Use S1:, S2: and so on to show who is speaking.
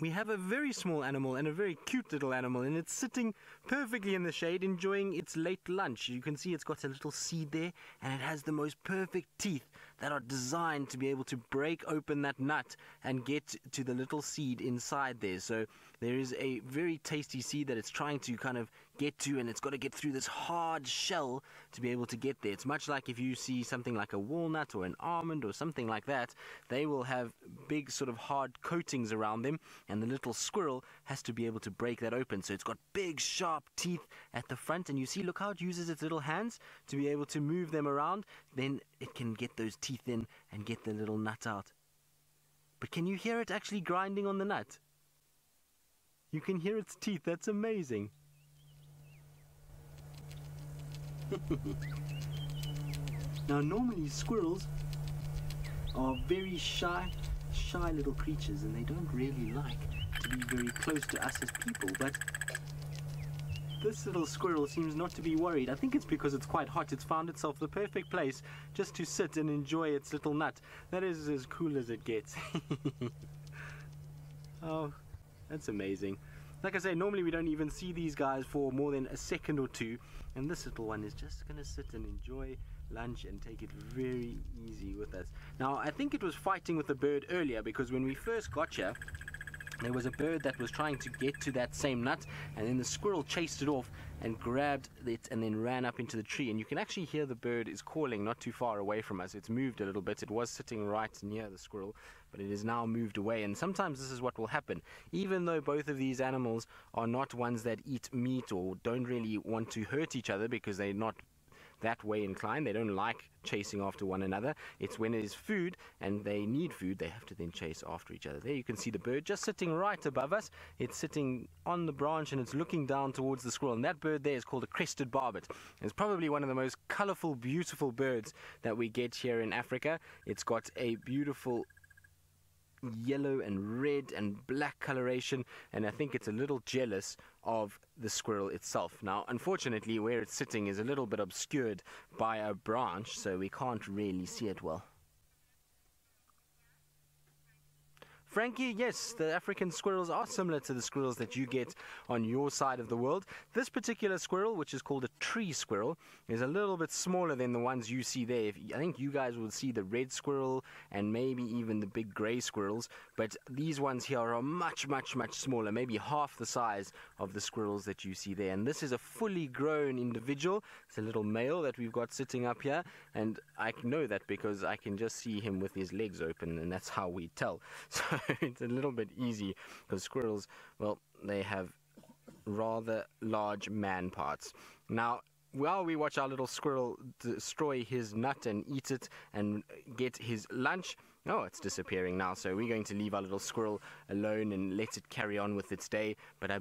S1: we have a very small animal and a very cute little animal, and it's sitting perfectly in the shade enjoying its late lunch. You can see it's got a little seed there, and it has the most perfect teeth that are designed to be able to break open that nut and get to the little seed inside there. So there is a very tasty seed that it's trying to kind of get to, and it's got to get through this hard shell to be able to get there. It's much like if you see something like a walnut or an almond or something like that, they will have big, sort of hard coatings around them and the little squirrel has to be able to break that open. So it's got big, sharp teeth at the front, and you see, look how it uses its little hands to be able to move them around. Then it can get those teeth in and get the little nut out. But can you hear it actually grinding on the nut? You can hear its teeth, that's amazing. now, normally squirrels are very shy shy little creatures and they don't really like to be very close to us as people, but this little squirrel seems not to be worried. I think it's because it's quite hot. It's found itself the perfect place just to sit and enjoy its little nut. That is as cool as it gets. oh, that's amazing. Like I say, normally we don't even see these guys for more than a second or two, and this little one is just going to sit and enjoy lunch and take it very easy with us. Now, I think it was fighting with the bird earlier because when we first got here, there was a bird that was trying to get to that same nut and then the squirrel chased it off and grabbed it and then ran up into the tree. And you can actually hear the bird is calling not too far away from us. It's moved a little bit. It was sitting right near the squirrel but it is now moved away. And sometimes this is what will happen. Even though both of these animals are not ones that eat meat or don't really want to hurt each other because they're not that way inclined. They don't like chasing after one another. It's when it is food and they need food, they have to then chase after each other. There you can see the bird just sitting right above us. It's sitting on the branch and it's looking down towards the squirrel. And that bird there is called a crested barbet. It's probably one of the most colorful, beautiful birds that we get here in Africa. It's got a beautiful yellow and red and black coloration, and I think it's a little jealous of the squirrel itself. Now, unfortunately, where it's sitting is a little bit obscured by a branch, so we can't really see it well. Frankie, yes, the African squirrels are similar to the squirrels that you get on your side of the world. This particular squirrel, which is called a tree squirrel, is a little bit smaller than the ones you see there. I think you guys will see the red squirrel and maybe even the big grey squirrels, but these ones here are much, much, much smaller, maybe half the size of the squirrels that you see there. And this is a fully grown individual. It's a little male that we've got sitting up here, and I know that because I can just see him with his legs open, and that's how we tell. So it's a little bit easy because squirrels, well, they have rather large man parts. Now, while we watch our little squirrel destroy his nut and eat it and get his lunch, oh, it's disappearing now. So we're going to leave our little squirrel alone and let it carry on with its day. But I